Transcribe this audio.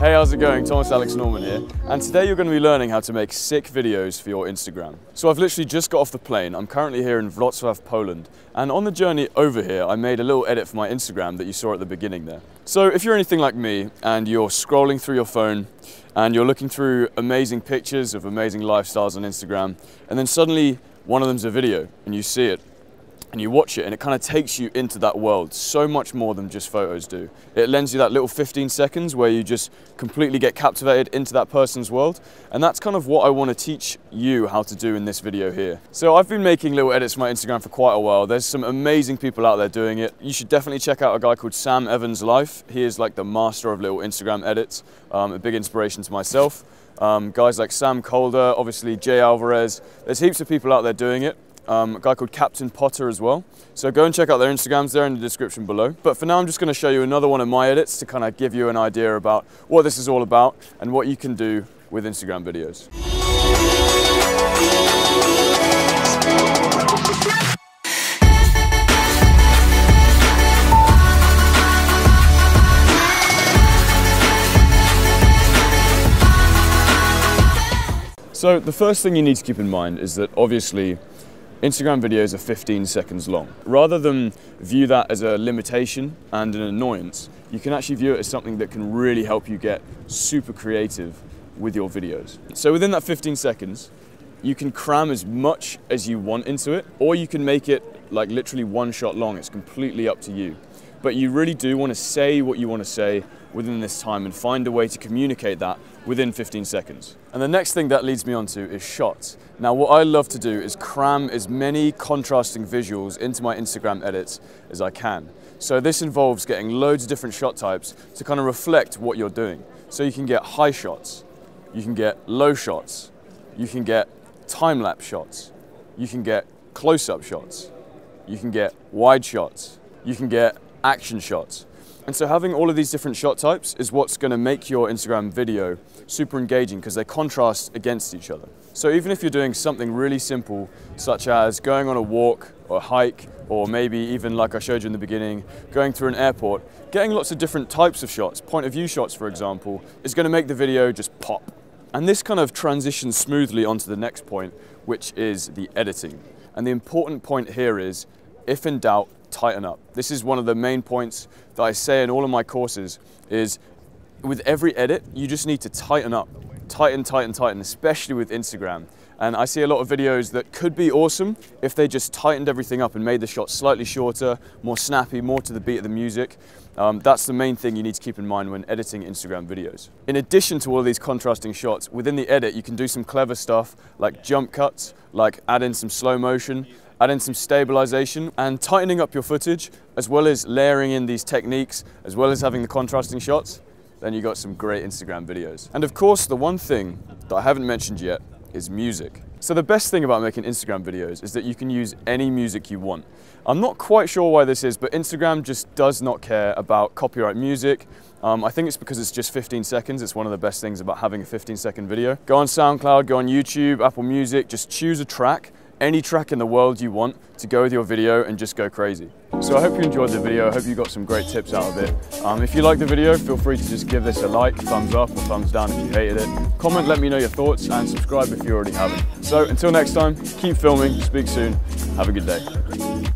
Hey, how's it going? Thomas Alex Norman here. And today you're going to be learning how to make sick videos for your Instagram. So I've literally just got off the plane. I'm currently here in Wrocław, Poland. And on the journey over here, I made a little edit for my Instagram that you saw at the beginning there. So if you're anything like me and you're scrolling through your phone and you're looking through amazing pictures of amazing lifestyles on Instagram, and then suddenly one of them's a video and you see it and you watch it and it kind of takes you into that world so much more than just photos do. It lends you that little 15 seconds where you just completely get captivated into that person's world and that's kind of what I want to teach you how to do in this video here. So I've been making little edits for my Instagram for quite a while. There's some amazing people out there doing it. You should definitely check out a guy called Sam Evans Life. He is like the master of little Instagram edits, um, a big inspiration to myself. Um, guys like Sam Kolder, obviously Jay Alvarrez. There's heaps of people out there doing it um, a guy called Captain Potter as well. So go and check out their Instagrams, they're in the description below. But for now, I'm just gonna show you another one of my edits to kind of give you an idea about what this is all about and what you can do with Instagram videos. So the first thing you need to keep in mind is that obviously Instagram videos are 15 seconds long. Rather than view that as a limitation and an annoyance, you can actually view it as something that can really help you get super creative with your videos. So within that 15 seconds, you can cram as much as you want into it, or you can make it like literally one shot long. It's completely up to you. But you really do want to say what you want to say within this time and find a way to communicate that within 15 seconds. And the next thing that leads me on to is shots. Now what I love to do is cram as many contrasting visuals into my Instagram edits as I can. So this involves getting loads of different shot types to kind of reflect what you're doing. So you can get high shots, you can get low shots, you can get time-lapse shots, you can get close-up shots, you can get wide shots, you can get action shots. And so having all of these different shot types is what's going to make your Instagram video super engaging because they contrast against each other. So even if you're doing something really simple, such as going on a walk or a hike, or maybe even like I showed you in the beginning, going through an airport, getting lots of different types of shots, point of view shots for example, is going to make the video just pop. And this kind of transitions smoothly onto the next point, which is the editing. And the important point here is, if in doubt, tighten up. This is one of the main points that I say in all of my courses is with every edit, you just need to tighten up. Tighten, tighten, tighten, especially with Instagram. And I see a lot of videos that could be awesome if they just tightened everything up and made the shot slightly shorter, more snappy, more to the beat of the music. Um, that's the main thing you need to keep in mind when editing Instagram videos. In addition to all of these contrasting shots, within the edit you can do some clever stuff like jump cuts, like add in some slow motion, add in some stabilization and tightening up your footage, as well as layering in these techniques, as well as having the contrasting shots, then you got some great Instagram videos. And of course, the one thing that I haven't mentioned yet is music. So the best thing about making Instagram videos is that you can use any music you want. I'm not quite sure why this is, but Instagram just does not care about copyright music. Um, I think it's because it's just 15 seconds. It's one of the best things about having a 15 second video. Go on SoundCloud, go on YouTube, Apple Music, just choose a track any track in the world you want to go with your video and just go crazy. So I hope you enjoyed the video. I hope you got some great tips out of it. Um, if you liked the video, feel free to just give this a like, thumbs up or thumbs down if you hated it. Comment, let me know your thoughts and subscribe if you already haven't. So until next time, keep filming, speak soon, have a good day.